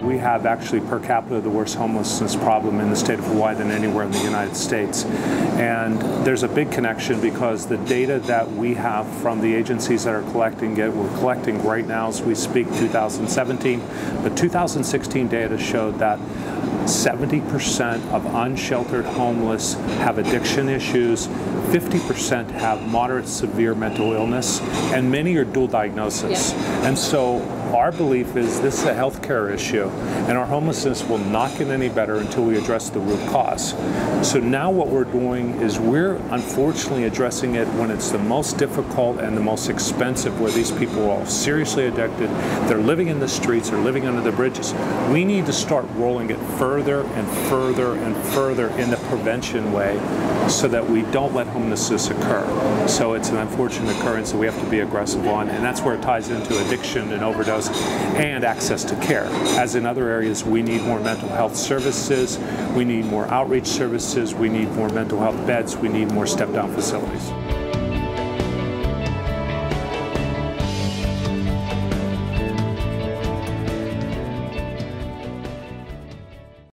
We have actually per capita the worst homelessness problem in the state of Hawaii than anywhere in the United States. And there's a big connection because the data that we have from the agencies that are collecting it, we're collecting right now as we speak 2017, but 2016 data showed that 70% of unsheltered homeless have addiction issues, 50% have moderate severe mental illness, and many are dual diagnosis. Yeah. And so our belief is this is a healthcare issue, and our homelessness will not get any better until we address the root cause. So now what we're doing is we're unfortunately addressing it when it's the most difficult and the most expensive, where these people are all seriously addicted, they're living in the streets, they're living under the bridges. We need to start rolling it further and further and further in the prevention way so that we don't let homelessness occur. So it's an unfortunate occurrence that we have to be aggressive on, and that's where it ties into addiction and overdose and access to care. As in other areas, we need more mental health services, we need more outreach services, we need more mental health beds, we need more step-down facilities.